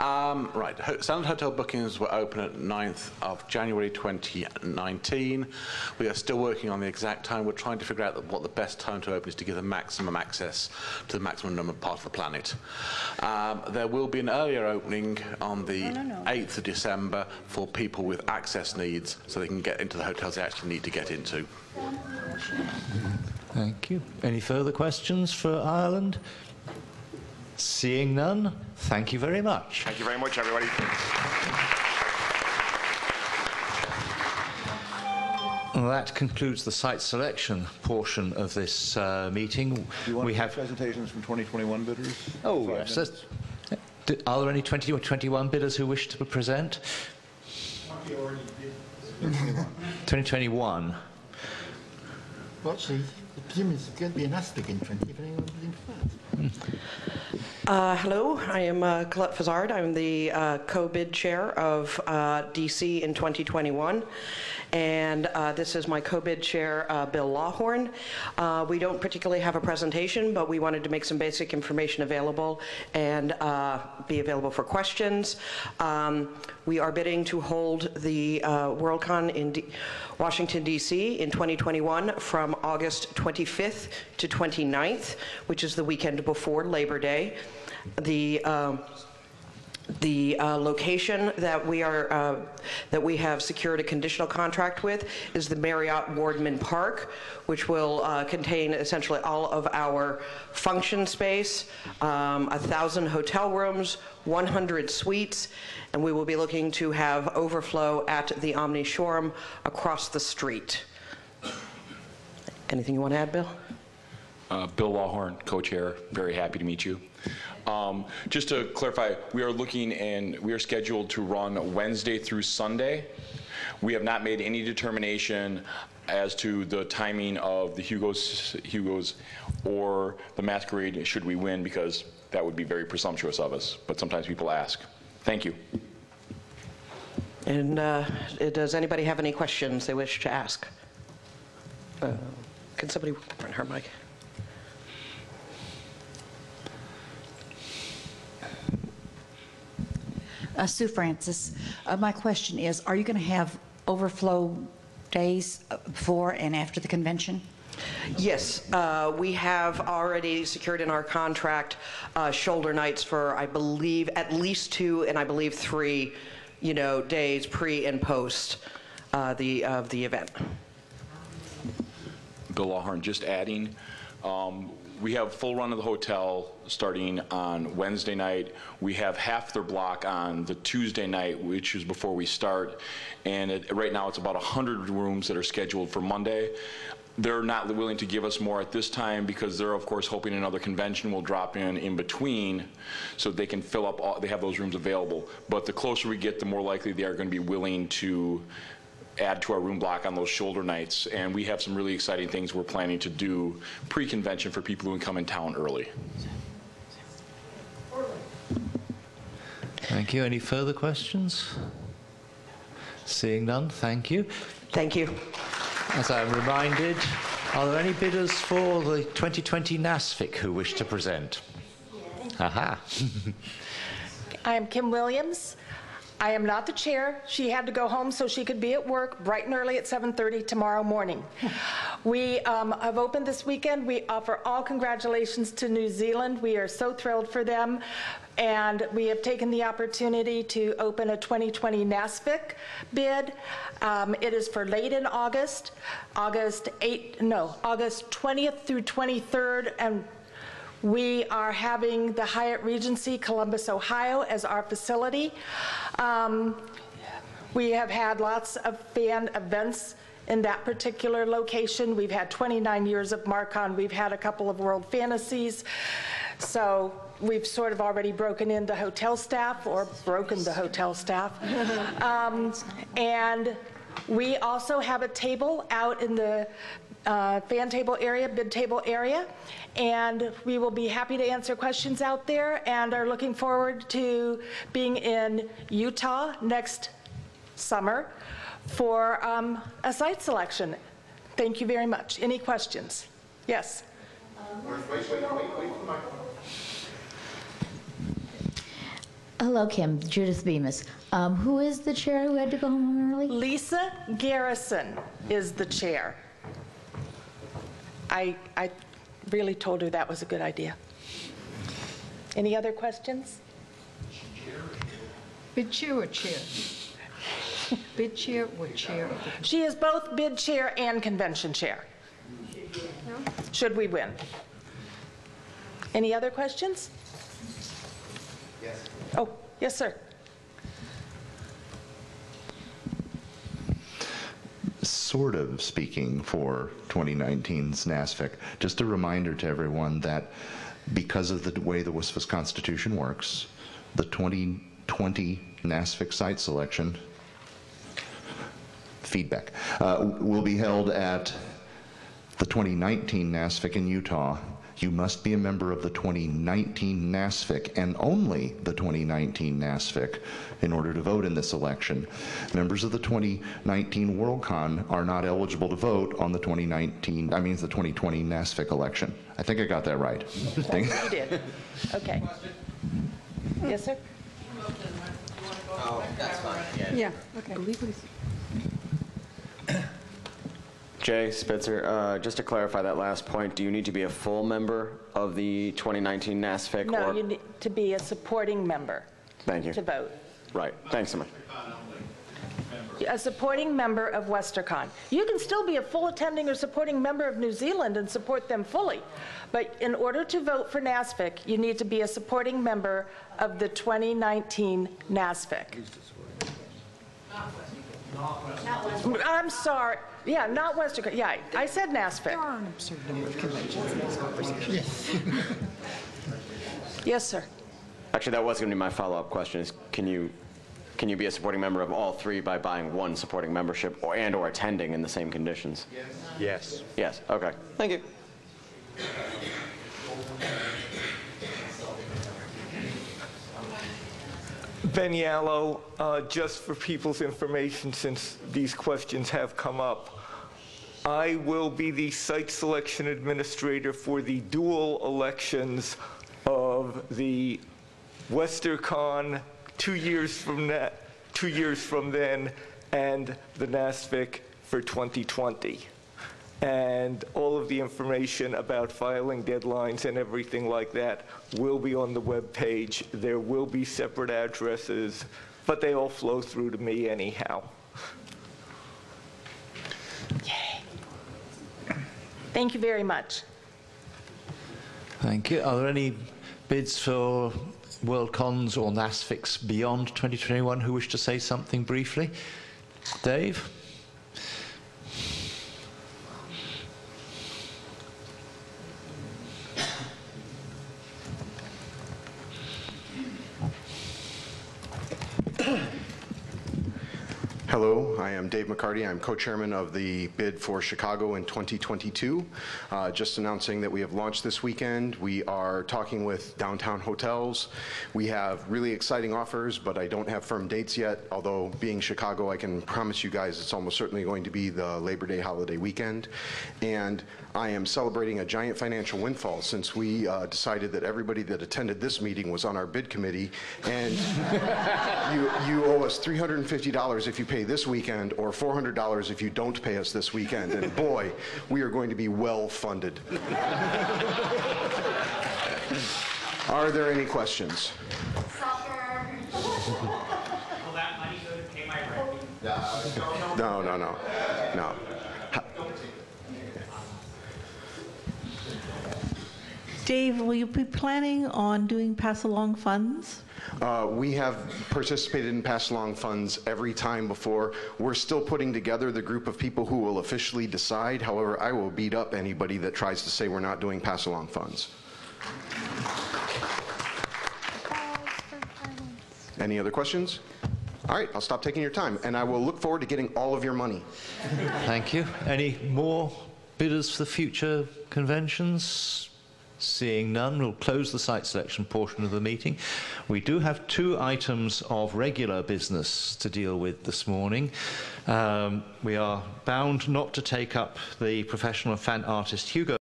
Um, right, Ho- Standard Hotel bookings were open at 9th of January 2019. We are still working on the exact time. We're trying to figure out what the best time to open is to give the maximum access to the maximum number of parts of the planet. Um, there will be an earlier opening on the 8th of December for people with access needs so they can get into the hotels they actually need to get into. Thank you. Any further questions for Ireland? Seeing none, thank you very much. Thank you very much, everybody. That concludes the site selection portion of this uh, meeting. Do you want we have. presentations from 2021 bidders? Oh, Five yes. minutes. Are there any 20 or 21 bidders who wish to present? 2021. Well, actually, presumably it's going to be in 20 if anyone in front. Uh, Hello, I am uh, Colette Fozard. I'm the uh, co-bid chair of uh, DC in 2021. And uh, this is my co-bid chair, uh, Bill Lawhorn. We don't particularly have a presentation, but we wanted to make some basic information available and be available for questions. Um, We are bidding to hold the Worldcon in D- Washington DC in 2021 from August 25th to 29th, which is the weekend before Labor Day. The um, the uh, location that we are, uh, that we have secured a conditional contract with is the Marriott Wardman Park, which will uh, contain essentially all of our function space, um, 1,000 hotel rooms, 100 suites, and we will be looking to have overflow at the Omni Shoreham across the street. Anything you want to add, Bill? Uh, Bill Lawhorn, co-chair, very happy to meet you. Um, Just to clarify, we are looking and we are scheduled to run Wednesday through Sunday. We have not made any determination as to the timing of the Hugos, Hugos or the Masquerade should we win, because that would be very presumptuous of us, but sometimes people ask. Thank you. And uh, does anybody have any questions they wish to ask? Uh, Can somebody run her mic? Uh, Sue Francis, uh, my question is, are you going to have overflow days uh, before and after the convention? Yes, uh, we have already secured in our contract uh, shoulder nights for, I believe, at least two, and I believe three, you know, days pre and post uh, the, of the event. Bill Lawhorn, just adding, um, we have full run of the hotel starting on Wednesday night. We have half their block on the Tuesday night, which is before we start. And it- right now, it's about 100 rooms that are scheduled for Monday. They're not willing to give us more at this time because they're, of course, hoping another convention will drop in in between so they can fill up, all- they have those rooms available. But the closer we get, the more likely they are going to be willing to add to our room block on those shoulder nights. And we have some really exciting things we're planning to do pre-convention for people who can come in town early. Thank you. Any further questions? Seeing none, thank you. Thank you. As I'm reminded, are there any bidders for the 2020 NASFIC who wish to present? Aha. I am Kim Williams. I am not the chair. She had to go home so she could be at work bright and early at 7:30 tomorrow morning. We um, have opened this weekend. We offer all congratulations to New Zealand. We are so thrilled for them. And we have taken the opportunity to open a 2020 NASFIC bid. Um, It is for late in August, August 8, no, August 20th through 23rd, and we are having the Hyatt Regency Columbus, Ohio as our facility. Um, We have had lots of fan events in that particular location. We've had 29 years of Marcon. We've had a couple of World Fantasies. So we've sort of already broken in the hotel staff or broken the hotel staff. Um, And we also have a table out in the uh, fan table area, bid table area, and we will be happy to answer questions out there and are looking forward to being in Utah next summer for um, a site selection. Thank you very much. Any questions? Yes? Hello, Kim. Judith Bemis. Um, who is the chair who had to go home early? Lisa Garrison is the chair. I, I really told her that was a good idea. Any other questions? Bid chair or chair? Bid chair or chair She is both bid chair and convention chair. Should we win. Any other questions? Yes. Oh, yes, sir. Sort of speaking for 2019's NASFIC. Just a reminder to everyone that because of the way the WSFS Constitution works, the 2020 NASFIC site selection feedback uh, will be held at the 2019 NASFIC in Utah. You must be a member of the 2019 NASFIC and only the 2019 NASFIC in order to vote in this election. Members of the 2019 WorldCon are not eligible to vote on the 2019, I mean, the 2020 NASFIC election. I think I got that right. Thank- You did. Okay. Yes, sir? Yeah, okay. Jay Spitzer, uh, just to clarify that last point, do you need to be a full member of the 2019 NASFIC? No, or- you need to be a supporting member Thank you. to vote. Right, thanks so much. A supporting member of WesterCon. You can still be a full attending or supporting member of New Zealand and support them fully. But in order to vote for NASFIC, you need to be a supporting member of the 2019 NASFIC. I'm sorry. Yeah, not WesterCon. Yeah, I said NASFIC. are an absurd number of conventions in this conversation. Yes, sir. Actually, that was going to be my follow-up question, is can you, can you be a supporting member of all three by buying one supporting membership or, and/or attending in the same conditions? Yes. Yes, okay. Thank you. Ben uh, just for people's information, since these questions have come up, I will be the site selection administrator for the dual elections of the WesterCon two years from that, two years from then, and the NASFIC for 2020 and all of the information about filing deadlines and everything like that will be on the web page. There will be separate addresses, but they all flow through to me anyhow. Yay. Thank you very much. Thank you. Are there any bids for WorldCons or NASFICs beyond 2021 who wish to say something briefly? Dave? Hello, I am Dave McCarty. I'm co-chairman of the bid for Chicago in 2022. Uh, Just announcing that we have launched this weekend. We are talking with downtown hotels. We have really exciting offers, but I don't have firm dates yet, although being Chicago, I can promise you guys it's almost certainly going to be the Labor Day holiday weekend. And I am celebrating a giant financial windfall since we uh, decided that everybody that attended this meeting was on our bid committee, and you, you owe us $350 if you pay this weekend, or $400 if you don't pay us this weekend. And boy, we are going to be well-funded. Are there any questions? No, no, no, no. Dave, will you be planning on doing pass-along funds? Uh, We have participated in pass-along funds every time before. We're still putting together the group of people who will officially decide. However, I will beat up anybody that tries to say we're not doing pass-along funds. Any other questions? All right, I'll stop taking your time, and I will look forward to getting all of your money. Thank you. Any more bidders for the future conventions? Seeing none, we'll close the site selection portion of the meeting. We do have two items of regular business to deal with this morning. Um, we are bound not to take up the professional fan artist Hugo